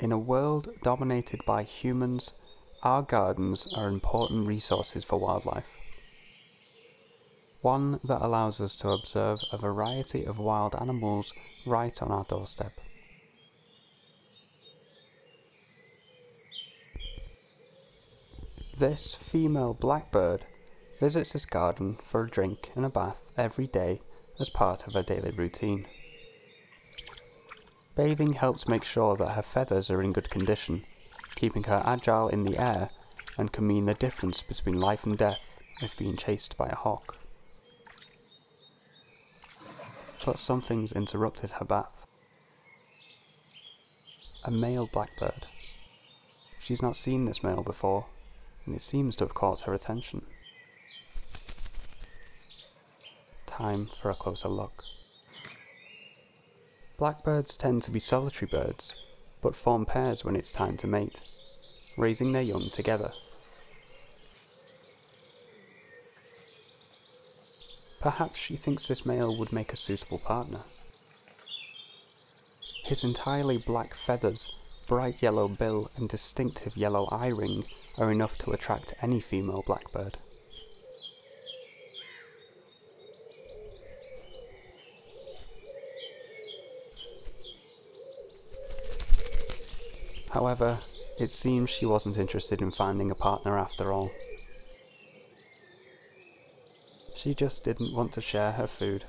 In a world dominated by humans, our gardens are important resources for wildlife. One that allows us to observe a variety of wild animals right on our doorstep. This female blackbird visits this garden for a drink and a bath every day as part of her daily routine. Bathing helps make sure that her feathers are in good condition, keeping her agile in the air and can mean the difference between life and death if being chased by a hawk. But something's interrupted her bath. A male blackbird. She's not seen this male before, and it seems to have caught her attention. Time for a closer look. Blackbirds tend to be solitary birds, but form pairs when it's time to mate, raising their young together. Perhaps she thinks this male would make a suitable partner. His entirely black feathers, bright yellow bill and distinctive yellow eye ring are enough to attract any female blackbird. However, it seems she wasn't interested in finding a partner after all. She just didn't want to share her food.